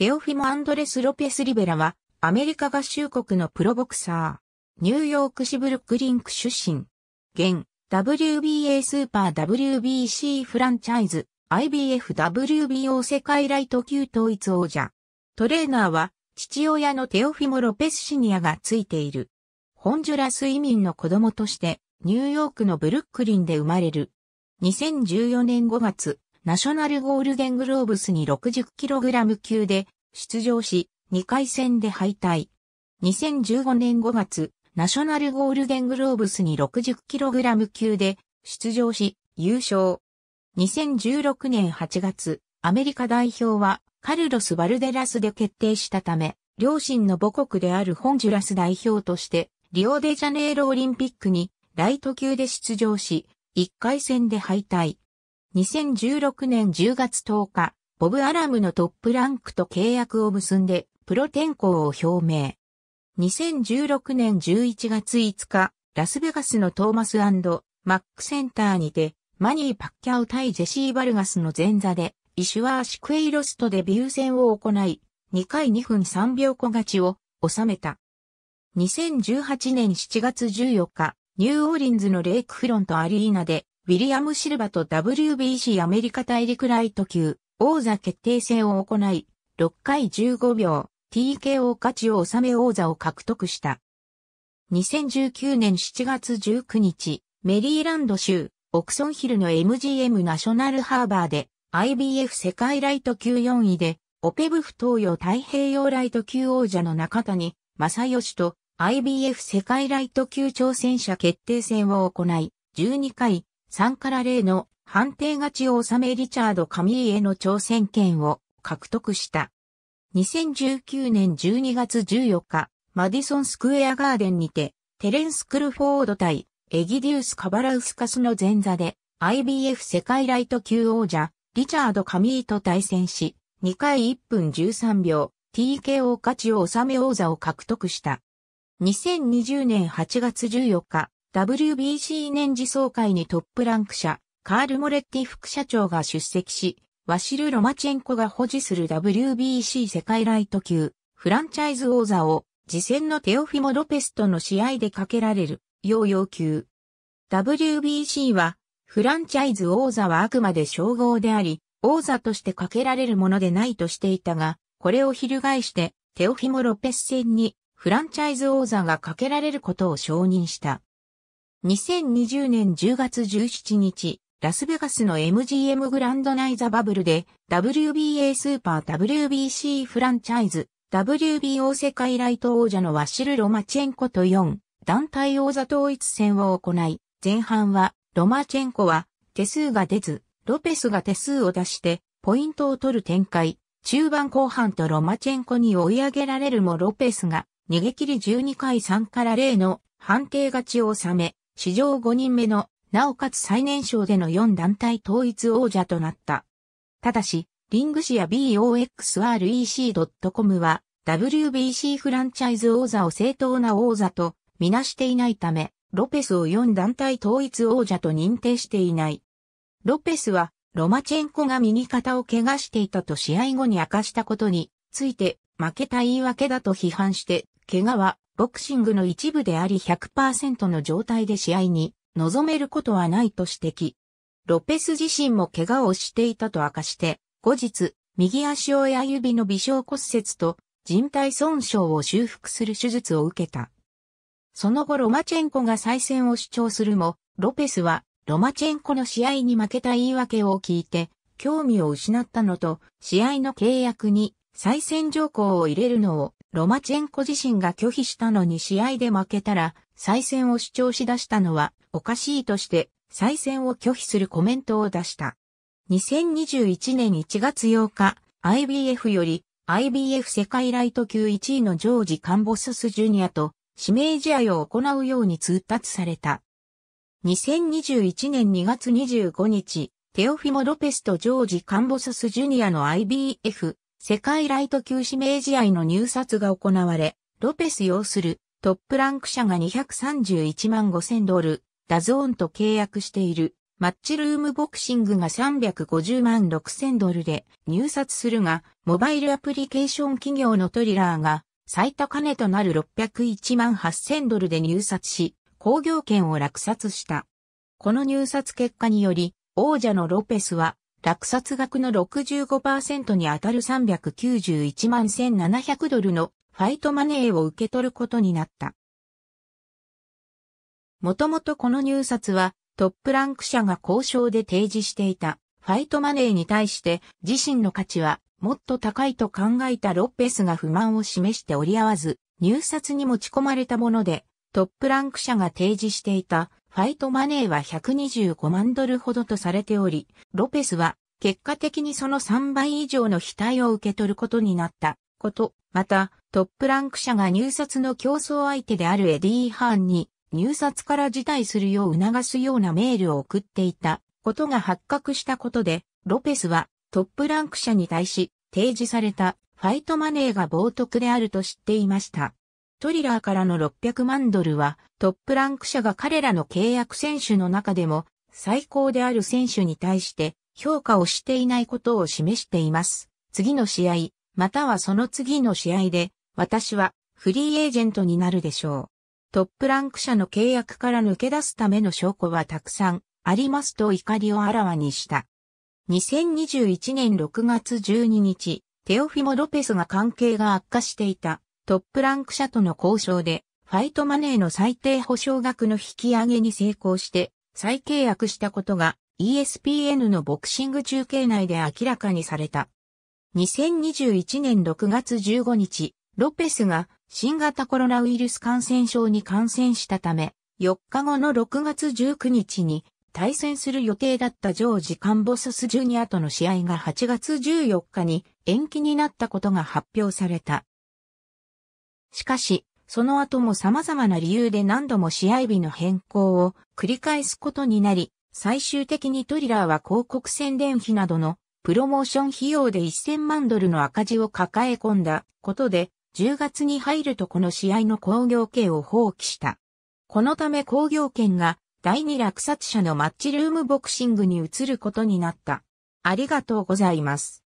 テオフィモ・アンドレス・ロペス・リベラは、アメリカ合衆国のプロボクサー。ニューヨーク市ブルックリンク出身。現、WBA スーパー WBC フランチャイズ、IBFWBO 世界ライト級統一王者。トレーナーは、父親のテオフィモ・ロペスシニアがついている。ホンジュラス移民の子供として、ニューヨークのブルックリンで生まれる。2014年5月、ナショナルゴールデングローブスに 60kg 級で出場し、2回戦で敗退。2015年5月、ナショナルゴールデングローブスに 60kg 級で出場し、優勝。2016年8月、アメリカ代表はカルロス・バルデラスで決定したため、両親の母国であるホンジュラス代表として、リオデジャネイロオリンピックにライト級で出場し、1回戦で敗退。2016年10月10日、ボブ・アラムのトップランクと契約を結んで、プロ転向を表明。2016年11月5日、ラスベガスのトーマスマックセンターにて、マニー・パッキャウ対ジェシー・バルガスの前座で、イシュワーシクエイロスとデビュー戦を行い、2回2分3秒 KO勝ちを収めた。2018年7月14日、ニューオーリンズのレイクフロントアリーナでウィリアム・シルバと WBC アメリカ大陸ライト級王座決定戦を行い、6回15秒 TKO 勝ちを収め王座を獲得した。2019年7月19日、メリーランド州オクソンヒルの MGM ナショナルハーバーで IBF 世界ライト級4位でオペブフ東洋太平洋ライト級王者の中谷正義と IBF 世界ライト級挑戦者決定戦を行い、12回3から0の判定勝ちを収めリチャード・カミーへの挑戦権を獲得した。2019年12月14日、マディソンスクエアガーデンにて、テレンス・クルフォード対エギディウス・カバラウスカスの前座で、IBF 世界ライト級王者、リチャード・カミーと対戦し、2回1分13秒、TKO 勝ちを収め王座を獲得した。2020年8月14日、WBC 年次総会にトップランク社、カール・モレッティ副社長が出席し、ワシル・ロマチェンコが保持する WBC 世界ライト級、フランチャイズ王座を、次戦のテオフィモ・ロペスとの試合でかけられる、よう要求。WBC は、フランチャイズ王座はあくまで称号であり、王座としてかけられるものでないとしていたが、これを翻して、テオフィモ・ロペス戦に、フランチャイズ王座がかけられることを承認した。2020年10月17日、ラスベガスの MGM グランドナイザバブルで WBA スーパー WBC フランチャイズ WBO 世界ライト王者のワシル・ロマチェンコと4団体王座統一戦を行い、前半はロマチェンコは手数が出ず、ロペスが手数を出してポイントを取る展開、中盤後半とロマチェンコに追い上げられるもロペスが逃げ切り12回3から0の判定勝ちを収め、史上5人目の、なおかつ最年少での4団体統一王者となった。ただし、リングシア BOXREC.com は、WBC フランチャイズ王座を正当な王座とみなしていないため、ロペスを4団体統一王者と認定していない。ロペスは、ロマチェンコが右肩を怪我していたと試合後に明かしたことについて、負けた言い訳だと批判して、怪我はボクシングの一部であり100%の状態で試合に臨めることはないと指摘。ロペス自身も怪我をしていたと明かして、後日、右足親指の微小骨折と人体損傷を修復する手術を受けた。その後ロマチェンコが再戦を主張するも、ロペスはロマチェンコの試合に負けた言い訳を聞いて、興味を失ったのと、試合の契約に再戦条項を入れるのをロマチェンコ自身が拒否したのに試合で負けたら、再戦を主張し出したのはおかしいとして、再戦を拒否するコメントを出した。2021年1月8日、IBF より IBF 世界ライト級1位のジョージ・カンボススジュニアと指名試合を行うように通達された。2021年2月25日、テオフィモ・ロペスとジョージ・カンボススジュニアの IBF 世界ライト級指名試合の入札が行われ、ロペス要するトップランク社が231万5000ドル、DAZN と契約しているマッチルームボクシングが350万6千ドルで入札するが、モバイルアプリケーション企業のトリラーが最高値となる601万8千ドルで入札し、興行権を落札した。この入札結果により、王者のロペスは落札額の65%に当たる391万1700ドルのファイトマネーを受け取ることになった。もともとこの入札はトップランク社が交渉で提示していたファイトマネーに対して自身の価値はもっと高いと考えたロッペスが不満を示しており合わず入札に持ち込まれたものでトップランク社が提示していたファイトマネーは125万ドルほどとされており、ロペスは結果的にその3倍以上の費待を受け取ることになったこと、またトップランク社が入札の競争相手であるエディー・ハーンに入札から辞退するよう促すようなメールを送っていたことが発覚したことで、ロペスはトップランク社に対し提示されたファイトマネーが冒涜であると知っていました。トリラーからの600万ドルはトップランク社が彼らの契約選手の中でも最高である選手に対して評価をしていないことを示しています。次の試合、またはその次の試合で私はフリーエージェントになるでしょう。トップランク社の契約から抜け出すための証拠はたくさんありますと怒りをあらわにした。2021年6月12日、テオフィモ・ロペスが関係が悪化していたトップランク社との交渉で、ファイトマネーの最低保証額の引き上げに成功して、再契約したことが ESPN のボクシング中継内で明らかにされた。2021年6月15日、ロペスが新型コロナウイルス感染症に感染したため、4日後の6月19日に対戦する予定だったジョージ・カンボスス・ジュニアとの試合が8月14日に延期になったことが発表された。しかし、その後も様々な理由で何度も試合日の変更を繰り返すことになり、最終的にトリラーは広告宣伝費などのプロモーション費用で1000万ドルの赤字を抱え込んだことで、10月に入るとこの試合の工業権を放棄した。このため工業権が第二落札者のマッチルームボクシングに移ることになった。ありがとうございます。